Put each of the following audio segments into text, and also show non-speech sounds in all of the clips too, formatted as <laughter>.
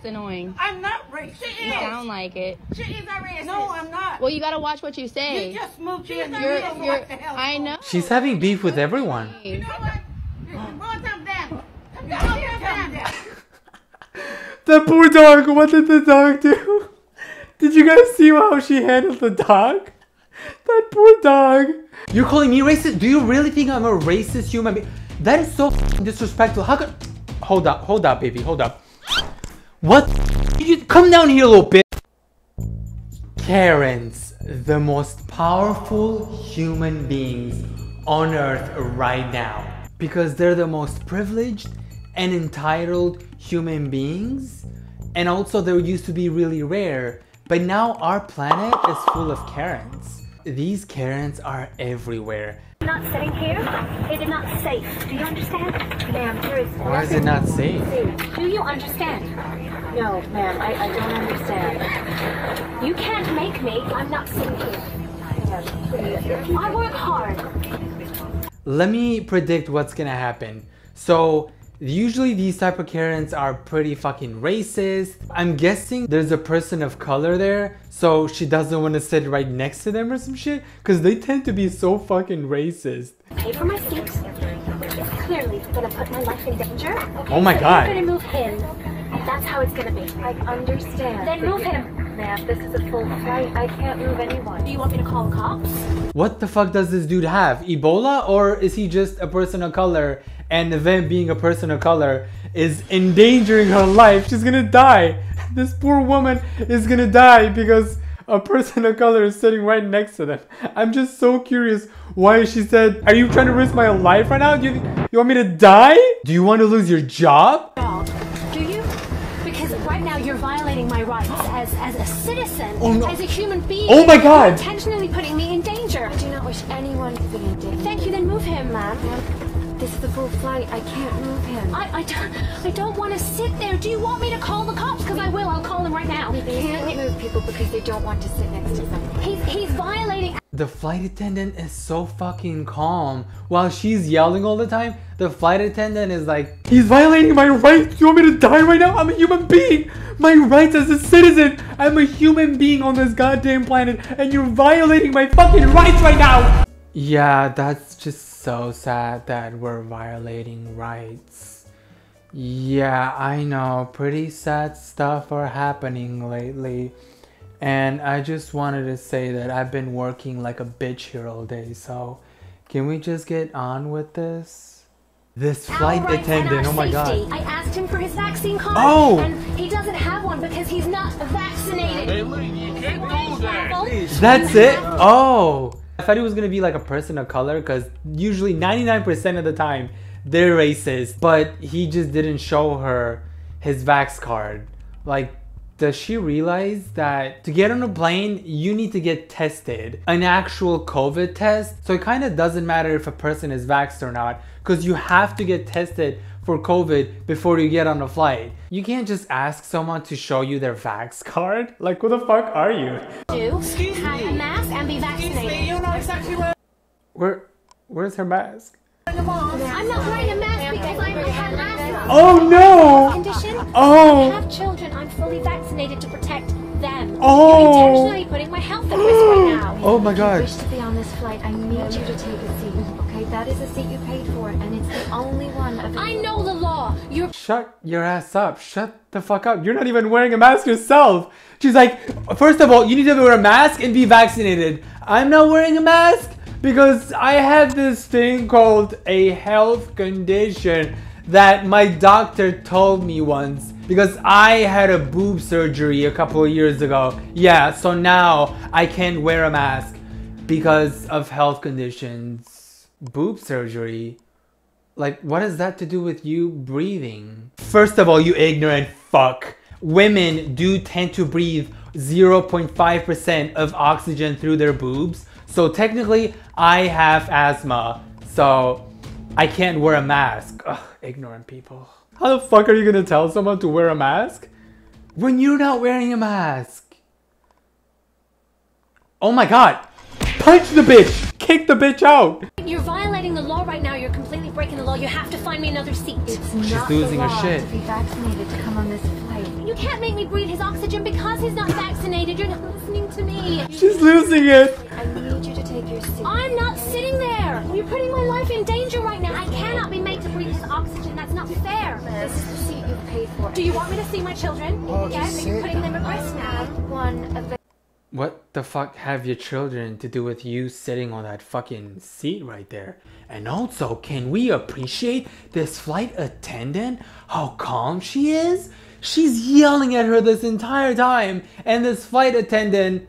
It's annoying. I'm not racist. You sound like it. She is a racist. No, I'm not. Well, you gotta watch what you say. You just moved here. and You're, you don't know you're, the I know. She's having beef with everyone. You know what? Go some them. Come down here, come. <laughs> The poor dog. What did the dog do? Did you guys see how she handled the dog? That poor dog. You're calling me racist? Do you really think I'm a racist human being? That is so disrespectful. How could? Hold up, hold up, baby, hold up. What? You come down here a little bit. Karens, the most powerful human beings on earth right now. Because they're the most privileged and entitled human beings. And also, they used to be really rare. But now our planet is full of Karens. These Karens are everywhere. not sitting here. It is not safe. Do you understand? Ma'am, there is Why is it not safe. Do you understand? No, ma'am, I, I don't understand. You can't make me. I'm not sitting here. Please. I work hard. Let me predict what's gonna happen. So usually these type of Karens are pretty fucking racist. I'm guessing there's a person of color there, so she doesn't want to sit right next to them or some shit, because they tend to be so fucking racist. Pay for my seat. It's clearly gonna put my life in danger. Okay, Oh my so God. You're gonna move him. That's how it's gonna be. I understand. Then move him. Ma'am, this is a full flight. I can't move anyone. Do you want me to call the cops? What the fuck does this dude have? Ebola? Or is he just a person of color and them being a person of color is endangering her life? She's gonna die. This poor woman is gonna die because a person of color is sitting right next to them. I'm just so curious why she said, Are you trying to risk my life right now? Do you, you want me to die? Do you want to lose your job? As, as a citizen, Oh, no. as a human being. Oh my God. Intentionally putting me in danger. I do not wish anyone to be in danger. Thank you, then move him, ma'am. This is a full flight. I can't move him. I, I don't, I don't want to sit there. Do you want me to call the cops? Because I will. I'll call them right now. They can't move people because they don't want to sit next to someone. He's, he's violating. The flight attendant is so fucking calm. While she's yelling all the time, the flight attendant is like, He's violating my rights. You want me to die right now? I'm a human being. My rights as a citizen. I'm a human being on this goddamn planet, and you're violating my fucking rights right now. Yeah, that's just so sad that we're violating rights. Yeah, I know. Pretty sad stuff are happening lately. And I just wanted to say that I've been working like a bitch here all day, so can we just get on with this? This flight Our attendant, oh my safety. god. I asked him for his vaccine card. Oh! And he doesn't have one because he's not vaccinated. Hey, look, you can't do that. That's it? Oh! I thought he was gonna be like a person of color because usually 99% of the time they're racist, but he just didn't show her his Vax card. Like, does she realize that to get on a plane, you need to get tested? An actual COVID test? So it kind of doesn't matter if a person is vaxxed or not because you have to get tested for COVID before you get on a flight. You can't just ask someone to show you their Vax card. Like, who the fuck are you? Do have a mask and be vaccinated. You know exactly where Where, where's her mask? I'm not wearing a mask because I have asthma. Oh no! Condition. Oh. I have children. I'm fully vaccinated to protect them. Oh. You're intentionally putting my health at risk right now. Oh my If you god. wish to be on this flight, I need you to take a seat. Okay, that is the seat you paid for, and it's the only one available. I know the law. You're Shut your ass up. Shut the fuck up. You're not even wearing a mask yourself. She's like, first of all, you need to wear a mask and be vaccinated. I'm not wearing a mask because I have this thing called a health condition that my doctor told me once because I had a boob surgery a couple of years ago. Yeah, so now I can't wear a mask because of health conditions. Boob surgery? Like, what has that to do with you breathing? First of all, you ignorant fuck. Women do tend to breathe 0.5% of oxygen through their boobs. So technically, I have asthma. So I can't wear a mask. Ugh, ignorant people. How the fuck are you gonna tell someone to wear a mask when you're not wearing a mask? Oh my god. Punch the bitch! Kick the bitch out! you're violating the law right now. You're completely breaking the law. You have to find me another seat. It's She's not losing the her law shit. to be vaccinated to come on this flight. You can't make me breathe his oxygen because he's not vaccinated. You're not listening to me. She's losing it. I need you to take your seat. I'm not sitting there. You're putting my life in danger right now. I cannot be made to breathe his oxygen. That's not fair. This is the seat you've paid for. Do you want me to see my children? Oh, yes, you're putting them at risk now. What the fuck have your children to do with you sitting on that fucking seat right there? And also, can we appreciate this flight attendant? How calm she is? She's yelling at her this entire time, and this flight attendant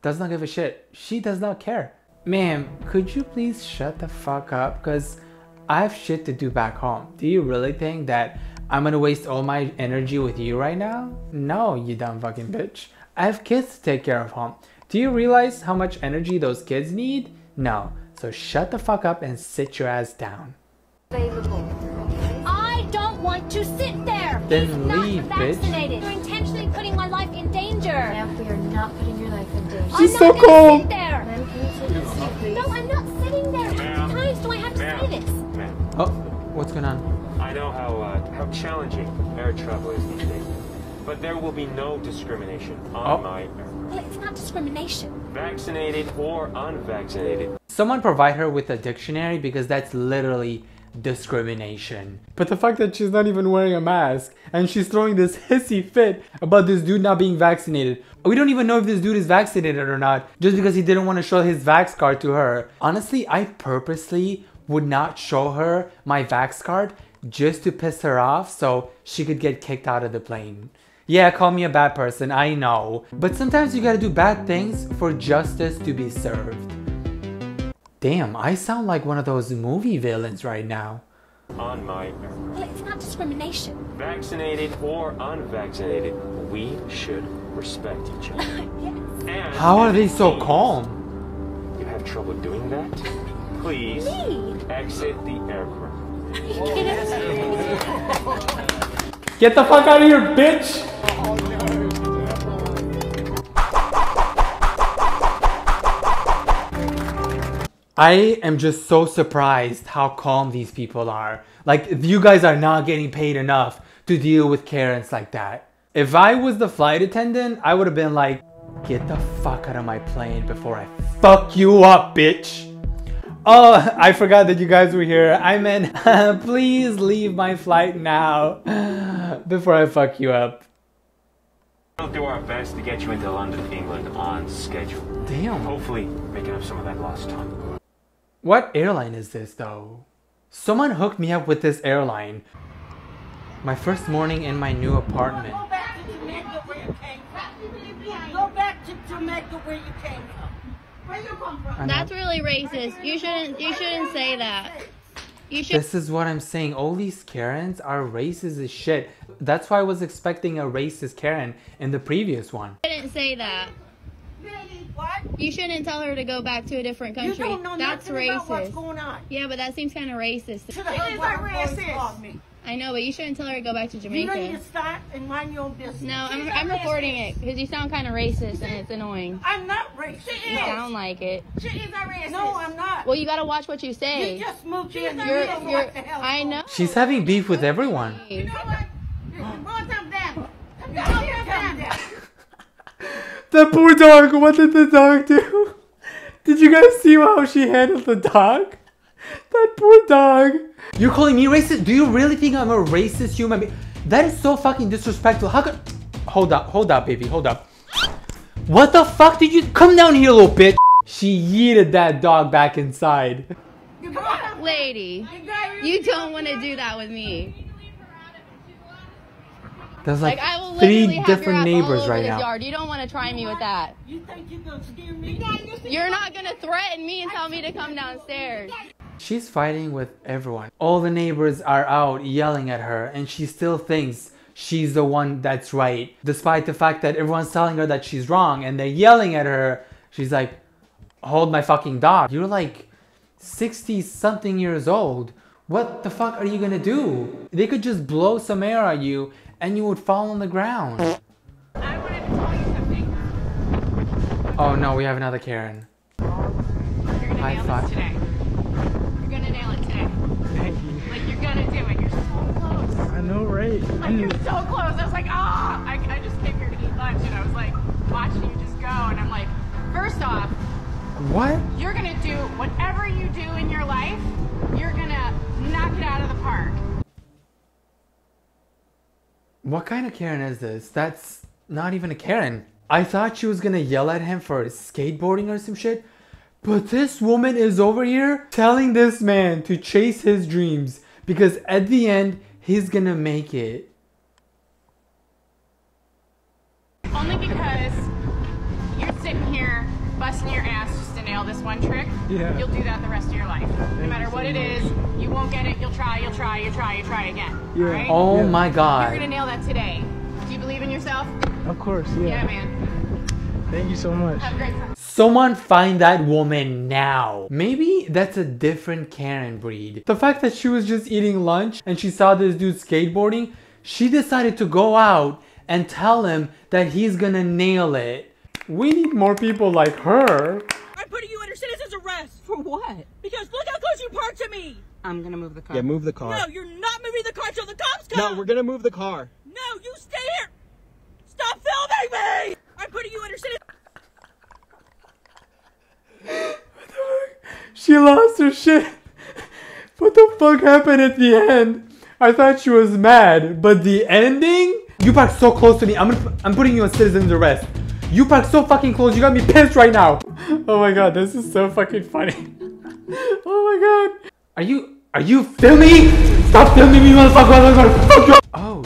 does not give a shit. She does not care. Ma'am, could you please shut the fuck up? Because I have shit to do back home. Do you really think that I'm gonna waste all my energy with you right now? No, you dumb fucking bitch. I have kids to take care of home. Do you realize how much energy those kids need? No. So shut the fuck up and sit your ass down. available. I don't want to sit there. Then He's not leave, bitch. You're intentionally putting my life in danger. Ma'am, we are not putting your life in danger. She's I'm so not gonna. Sit there. Ma'am, can you take a seat. No, I'm not sitting there. How many times do I have to say this? Ma'am, Oh, what's going on? I know how uh, how challenging air travel is these days, but there will be no discrimination on Oh. my aircraft. Well, it's not discrimination. Vaccinated or unvaccinated. Someone provide her with a dictionary because that's literally discrimination. But the fact that she's not even wearing a mask and she's throwing this hissy fit about this dude not being vaccinated. We don't even know if this dude is vaccinated or not just because he didn't want to show his vax card to her. Honestly, I purposely would not show her my vax card just to piss her off so she could get kicked out of the plane. Yeah, call me a bad person, I know. But sometimes you gotta do bad things for justice to be served. Damn, I sound like one of those movie villains right now. On my. Well, it's not discrimination. Vaccinated or unvaccinated, we should respect each other. <laughs> And How are they so calm? You have trouble doing that? Please Me? exit the aircraft. Are you kidding me? Get the fuck out of here, bitch! I am just so surprised how calm these people are. Like, you guys are not getting paid enough to deal with Karens like that. If I was the flight attendant, I would have been like, get the fuck out of my plane before I fuck you up, bitch. Oh, I forgot that you guys were here. I meant, <laughs> please leave my flight now <laughs> before I fuck you up. We'll do our best to get you into London, England on schedule. Damn. Hopefully, making up some of that lost time. What airline is this though? Someone hooked me up with this airline. My first morning in my new apartment. Go back to Jamaica where you came from. Go back to Jamaica where you came from. Where you come from? That's really racist. You shouldn't. You shouldn't say that. You should. This is what I'm saying. All these Karens are racist as shit. That's why I was expecting a racist Karen in the previous one. I didn't say that. Really? What? You shouldn't tell her to go back to a different You country. don't know That's nothing about what's racist. going on. Yeah, but that seems kind of racist. Should have heard what her voice called me. I know, but you shouldn't tell her to go back to Jamaica. You need Jamaica. to start and mind your own business. No, I'm, I'm a reporting racist. it because you sound kind of racist and it's annoying. I'm not racist. You sound like it. She is a racist. No, I'm not. Well, you gotta watch what you say. you just moved in. You You're, you're, what the hell I know. She's having beef with everyone. You know what? Go some back. Go some back. The poor dog. What did the dog do? Did you guys see how she handled the dog? That poor dog. You're calling me racist? Do you really think I'm a racist human being? That is so fucking disrespectful. How could? Hold up, hold up, baby, hold up. What the fuck did you? Come down here, little bitch. She yeeted that dog back inside. You got him. Lady, You got him. you don't want to do that with me. There's like, Like I will three have different your ass all neighbors over right this now. yard. You don't want to try me with that. You think you're gonna scare me? You're not gonna threaten me and tell me to come downstairs. She's fighting with everyone. All the neighbors are out yelling at her, and she still thinks she's the one that's right. Despite the fact that everyone's telling her that she's wrong and they're yelling at her, she's like, Hold my fucking dog. You're like 60 something years old. What the fuck are you gonna do? They could just blow some air at you and you would fall on the ground. I wanted to tell you something. Oh no, we have another Karen. You're gonna High nail five. this today. You're gonna nail it today. Like you're gonna do it. You're so close. I know, right? I Like, knew. you're so close. I was like, ah! I, I just came here to eat lunch, and I was like, watching you just go, and I'm like, first off, What? you're gonna do whatever you do in your life, What kind of Karen is this? That's not even a Karen. I thought she was gonna yell at him for skateboarding or some shit. But this woman is over here telling this man to chase his dreams because at the end, he's gonna make it. Only because you're sitting here busting your ass nail this one trick. Yeah. You'll do that the rest of your life. no matter so what it is, you won't get it. You'll try. You'll try. You try. You try again. Yeah. All right. Oh Yeah. my You're gonna god. nail that today. Do you believe in yourself? Of course, yeah. Yeah, man. Thank you so much. Have a great time. Someone find that woman now. Maybe that's a different Karen breed. The fact that she was just eating lunch and she saw this dude skateboarding, she decided to go out and tell him that he's gonna nail it. We need more people like her. I'm putting you under citizen's arrest. For what? Because look how close you parked to me. I'm gonna move the car. Yeah, move the car. No, you're not moving the car till the cops come. No, we're gonna move the car. No, you stay here. Stop filming me. I'm putting you under citizen's She lost her shit. What the fuck happened at the end? I thought she was mad, but the ending? You parked so close to me. I'm gonna, I'm putting you on citizen's arrest. You parked so fucking close. You got me pissed right now. Oh my god, this is so fucking funny. <laughs> Oh my god. Are you are you filming? Stop filming me, motherfucker. I'm gonna fuck you. Oh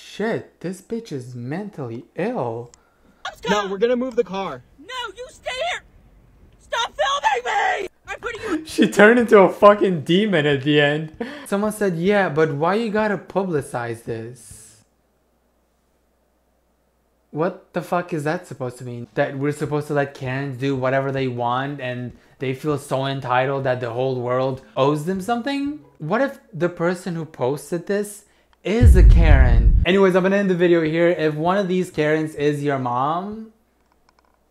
shit, this bitch is mentally ill. No, we're gonna move the car. No, you stay here. Stop filming me. I'm putting <laughs> you. She turned into a fucking demon at the end. Someone said, yeah, but why you gotta publicize this? What the fuck is that supposed to mean? That we're supposed to let Karens do whatever they want and they feel so entitled that the whole world owes them something? What if the person who posted this is a Karen? Anyways, I'm gonna end the video here. If one of these Karens is your mom,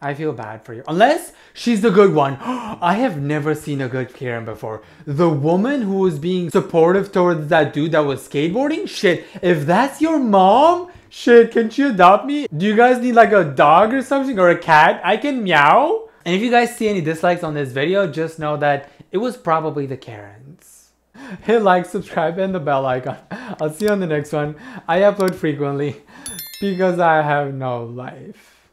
I feel bad for you. Unless she's the good one. <gasps> I have never seen a good Karen before. The woman who was being supportive towards that dude that was skateboarding? Shit, if that's your mom, shit, can't you adopt me? Do you guys need like a dog or something or a cat? I can meow. And if you guys see any dislikes on this video, just know that it was probably the Karens. <laughs> Hit like, subscribe, and the bell icon. <laughs> I'll see you on the next one. I upload frequently <laughs> because I have no life.